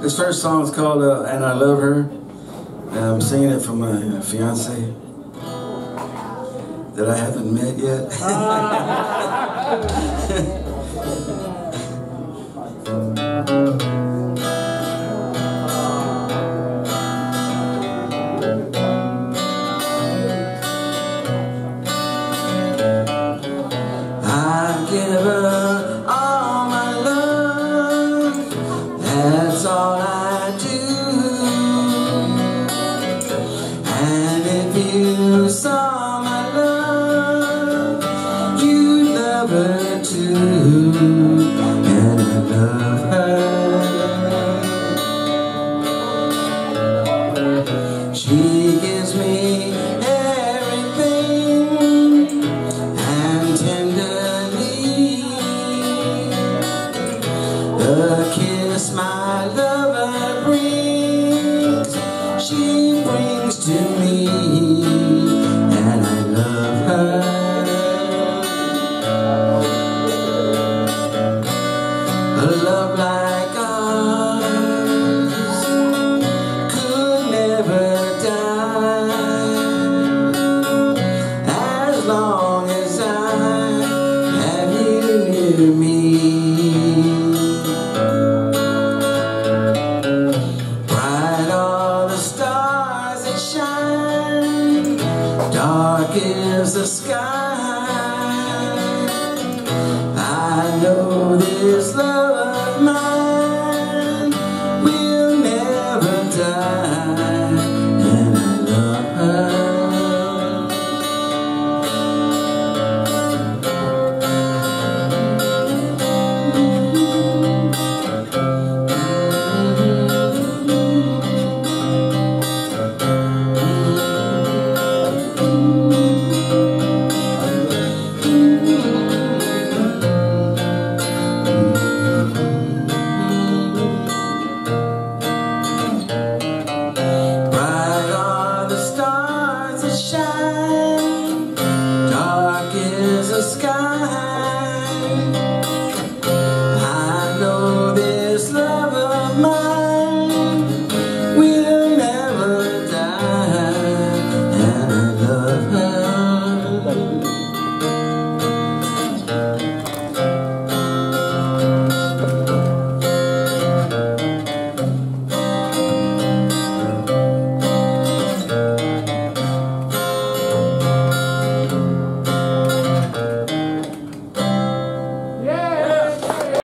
This first song is called uh, And I Love Her. And I'm singing it for my fiance that I haven't met yet. I too And I love her She gives me everything And tenderly The kiss my lover brings She brings to me to me. Bright are the stars that shine. Dark is the sky. the sky.